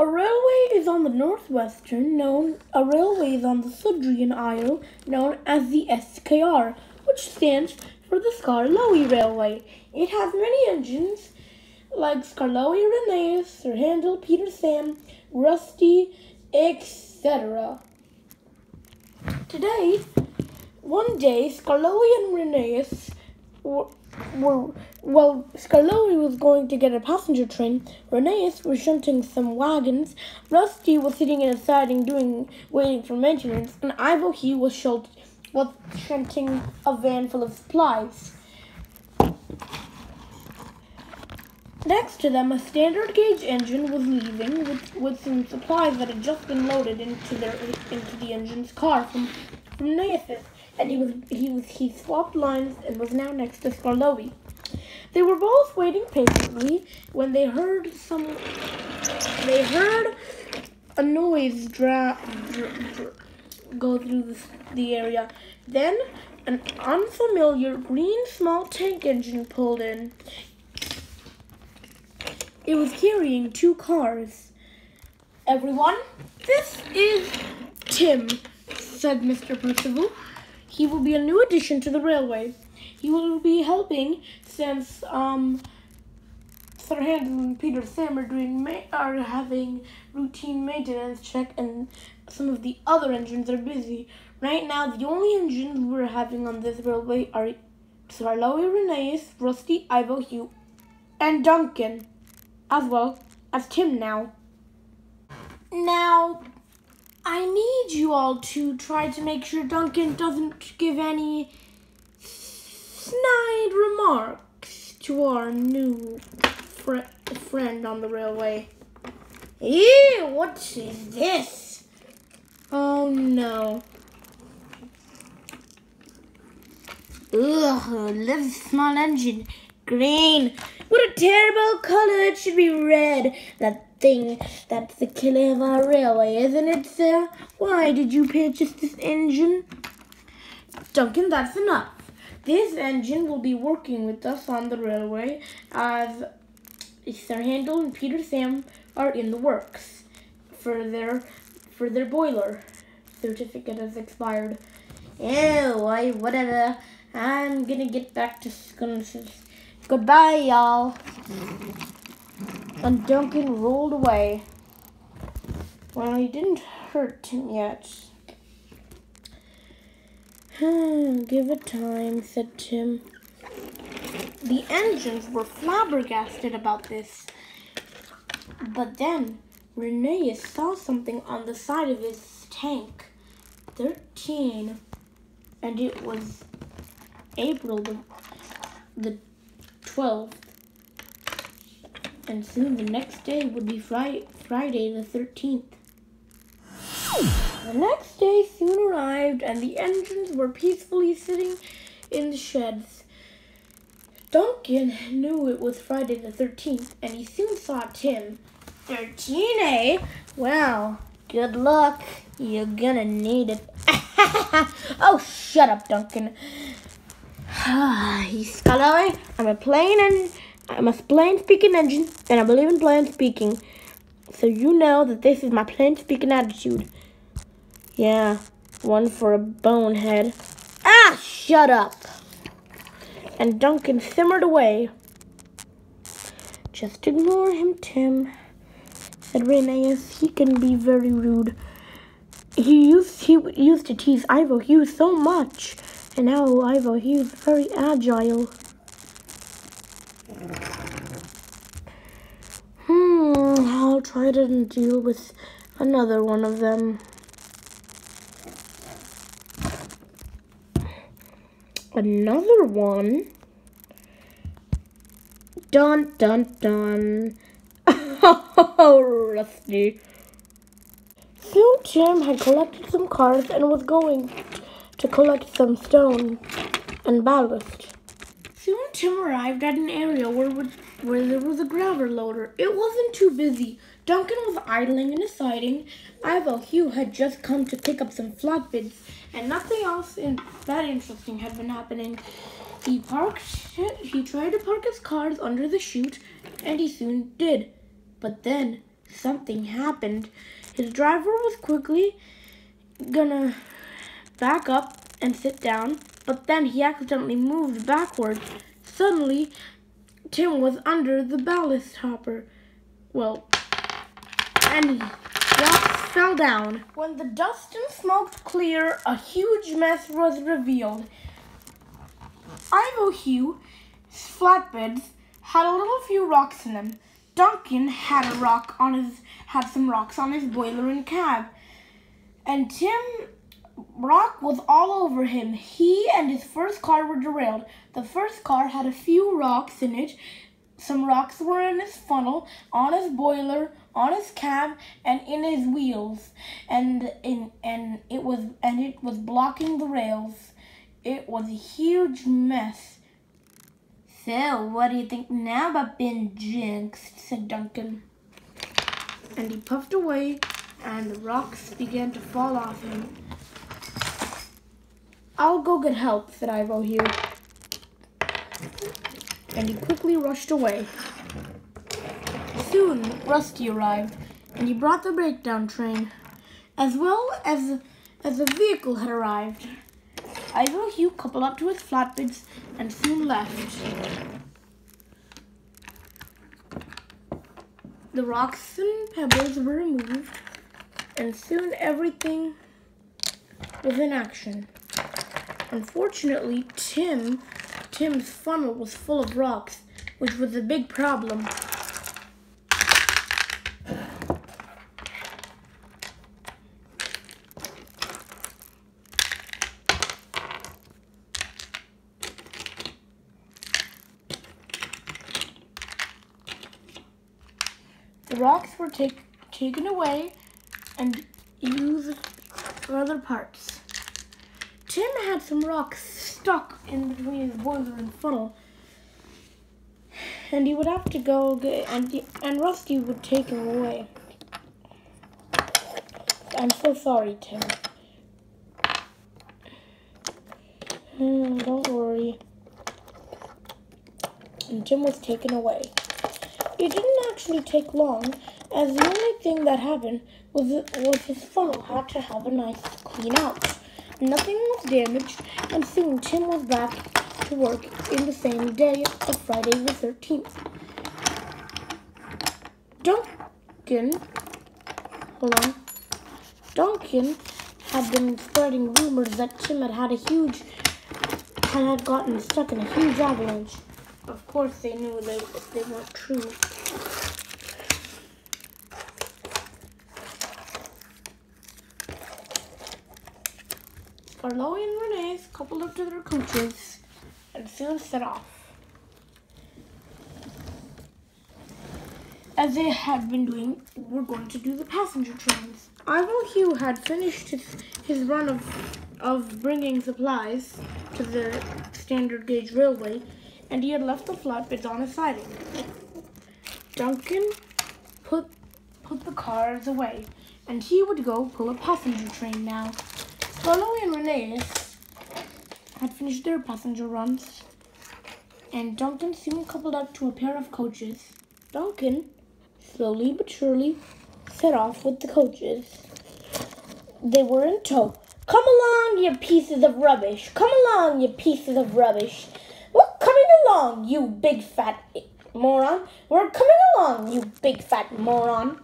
A railway is on the northwestern known a railway is on the Sudrian Isle known as the SKR, which stands for the Skarloey Railway. It has many engines like Skarloey Rheneas, Sir Handel, Peter Sam, Rusty, etc. Today, one day, Skarloey and Rheneas were, well, Skarloey was going to get a passenger train. Rheneas was shunting some wagons. Rusty was sitting in a siding doing waiting for maintenance, and Ivo he was shult, was shunting a van full of supplies. Next to them, a standard gauge engine was leaving with, with some supplies that had just been loaded into their into the engine's car from from Nathis, and he was he was he swapped lines and was now next to Skarloey. They were both waiting patiently when they heard some. They heard a noise dra- go through the, the area. Then an unfamiliar green small tank engine pulled in. It was carrying two cars. Everyone, this is Tim, said Mr. Percival. He will be a new addition to the railway. He will be helping since um, Sir Handel and Peter Sam are doing are having routine maintenance check, and some of the other engines are busy. Right now, the only engines we're having on this railway are Sir Skarloey Rheneas, Rusty, Ivo Hugh, and Duncan, as well as Tim now. Now, I need you all to try to make sure Duncan doesn't give any snide remarks to our new fr- friend on the railway. Ew, what is this? Oh no. Ugh, this small engine. Green. What a terrible color. It should be red. That thing, that's the killer of our railway, isn't it, sir? Why did you purchase this engine? Duncan, that's enough. This engine will be working with us on the railway as Sir Handel and Peter Sam are in the works for their for their boiler. Certificate has expired. Oh, Ew, I whatever. I'm gonna get back to school. Goodbye, y'all. And Duncan rolled away. Well, he didn't hurt him yet. Give it time, said Tim. The engines were flabbergasted about this. But then Rheneas saw something on the side of his tank. 13. And it was April the, the 12th. And soon the next day would be Friday, Friday the 13th. The next day soon arrived, and the engines were peacefully sitting in the sheds. Duncan knew it was Friday the 13th, and he soon saw Tim. 13, eh? Well, good luck. You're gonna need it. oh, shut up, Duncan. He's Skarloey. I'm a plain and I'm a plain speaking engine, and I believe in plain speaking. So you know that this is my plain speaking attitude. Yeah, one for a bonehead. Ah, shut up. And Duncan simmered away. Just ignore him, Tim, said Rheneas. He can be very rude. He used he used to tease Ivo Hughes so much, and now Ivo Hughes is very agile. I'll try to deal with another one of them. Another one? Dun dun dun. Oh, Rusty. Soon Tim had collected some cards and was going to collect some stone and ballast. Soon Tim arrived at an area where, where there was a grabber loader. It wasn't too busy. Duncan was idling in a siding. Ivo Hugh had just come to pick up some flatbeds, and nothing else in, that interesting had been happening. He parked. He tried to park his cars under the chute, and he soon did. But then something happened. His driver was quickly gonna back up and sit down, but then he accidentally moved backward. Suddenly, Tim was under the ballast hopper. Well, and he fell down. When the dust and smoke cleared, a huge mess was revealed. Ivo Hugh flatbeds had a little few rocks in them. Duncan had a rock on his had some rocks on his boiler and cab. And Tim rock was all over him. He and his first car were derailed. The first car had a few rocks in it. Some rocks were in his funnel, on his boiler, on his cab, and in his wheels. And in and it was and it was blocking the rails. It was a huge mess. So, what do you think now about being jinxed? said Duncan. And he puffed away, and the rocks began to fall off him. I'll go get help, said Ivo Hugh. And he quickly rushed away. Soon, Rusty arrived, and he brought the breakdown train, as well as, as the vehicle had arrived. Ivo Hugh coupled up to his flatbeds and soon left. The rocks and pebbles were removed, and soon everything was in action. Unfortunately, Tim, Tim's funnel was full of rocks, which was a big problem. Rocks were take, taken away and used for other parts. Tim had some rocks stuck in between his boiler and funnel, and he would have to go get, and, and Rusty would take him away. I'm so sorry, Tim. Hmm, don't worry. And Tim was taken away. It didn't actually take long, as the only thing that happened was, was his funnel had to have a nice clean out. Nothing was damaged, and soon Tim was back to work in the same day of Friday the 13th. Duncan, hold on, Duncan had been spreading rumors that Tim had had a huge, had gotten stuck in a huge avalanche. Of course, they knew they, they weren't true. Skarloey and Rheneas coupled up to their coaches and soon set off. As they had been doing, we're going to do the passenger trains. Ivo Hugh had finished his, his run of, of bringing supplies to the standard gauge railway, and he had left the flatbeds on a siding. Duncan put, put the cars away, and he would go pull a passenger train now. Skarloey and Rheneas had finished their passenger runs, and Duncan soon coupled up to a pair of coaches. Duncan, slowly but surely, set off with the coaches. They were in tow. Come along, you pieces of rubbish. Come along, you pieces of rubbish. We're coming along, you big fat moron. We're coming along, you big fat moron.